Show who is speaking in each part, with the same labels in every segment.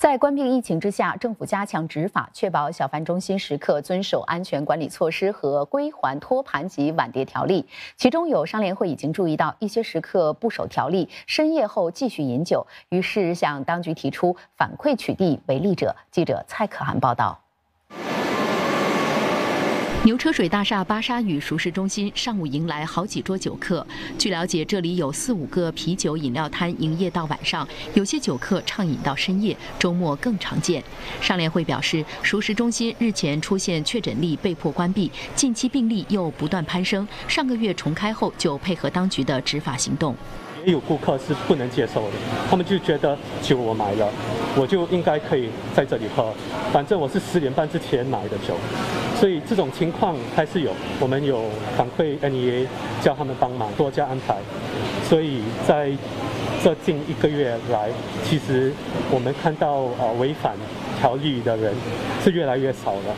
Speaker 1: 在关闭疫情之下，政府加强执法，确保小贩中心食客遵守安全管理措施和归还托盘及碗碟条例。其中有商联会已经注意到一些食客不守条例，深夜后继续饮酒，于是向当局提出反馈取缔违例者。记者蔡可涵报道。牛车水大厦巴沙语熟食中心上午迎来好几桌酒客。据了解，这里有四五个啤酒饮料摊营业到晚上，有些酒客畅饮到深夜，周末更常见。商联会表示，熟食中心日前出现确诊例，被迫关闭，近期病例又不断攀升，上个月重开后就配合当局的执法行动。
Speaker 2: 也有顾客是不能接受的，他们就觉得酒我买了，我就应该可以在这里喝，反正我是十点半之前买的酒，所以这种情况还是有。我们有反馈 NEA，叫他们帮忙多加安排。所以在这近一个月来，其实我们看到呃违反条例的人是越来越少了。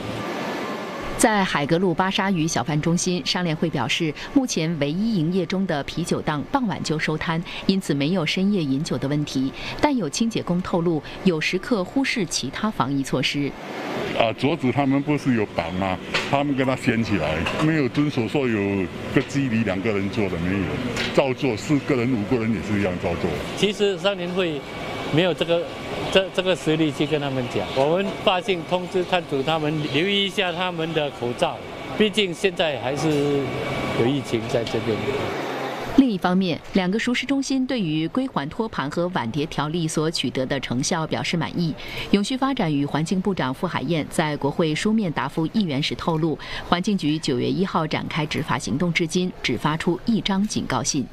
Speaker 1: 在海格路巴沙鱼小贩中心，商联会表示，目前唯一营业中的啤酒档傍晚就收摊，因此没有深夜饮酒的问题。但有清洁工透露，有食客忽视其他防疫措施。
Speaker 3: 啊，桌子他们不是有绑吗？他们跟他掀起来，没有遵守说有个距离两个人坐的，没有照做，四个人、五个人也是一样照做。
Speaker 4: 其实商联会。没有这个这这个实力去跟他们讲，我们发信通知摊主，他们留意一下他们的口罩，毕竟现在还是有疫情在这边。
Speaker 1: 另一方面，两个熟食中心对于归还托盘和碗碟条例所取得的成效表示满意。永续发展与环境部长傅海燕在国会书面答复议员时透露，环境局九月一号展开执法行动，至今只发出一张警告信。